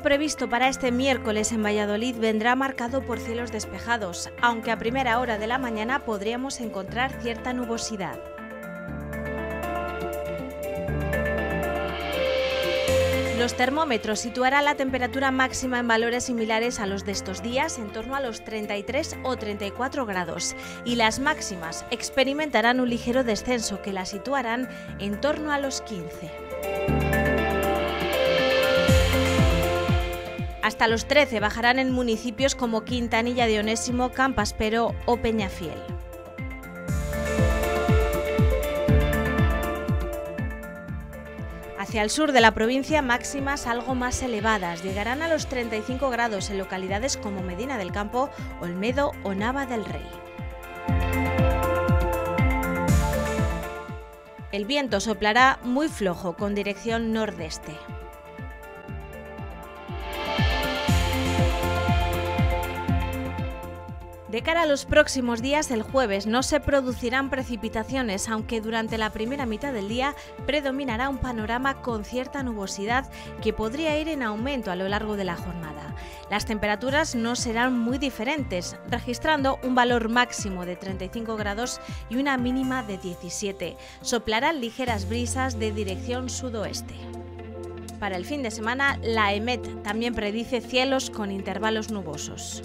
previsto para este miércoles en Valladolid vendrá marcado por cielos despejados, aunque a primera hora de la mañana podríamos encontrar cierta nubosidad. Los termómetros situarán la temperatura máxima en valores similares a los de estos días, en torno a los 33 o 34 grados, y las máximas experimentarán un ligero descenso que las situarán en torno a los 15. Hasta los 13 bajarán en municipios como Quintanilla de Onésimo, Campaspero o Peñafiel. Hacia el sur de la provincia máximas algo más elevadas, llegarán a los 35 grados en localidades como Medina del Campo, Olmedo o Nava del Rey. El viento soplará muy flojo con dirección nordeste. De cara a los próximos días, el jueves no se producirán precipitaciones, aunque durante la primera mitad del día predominará un panorama con cierta nubosidad que podría ir en aumento a lo largo de la jornada. Las temperaturas no serán muy diferentes, registrando un valor máximo de 35 grados y una mínima de 17. Soplarán ligeras brisas de dirección sudoeste. Para el fin de semana, la EMET también predice cielos con intervalos nubosos.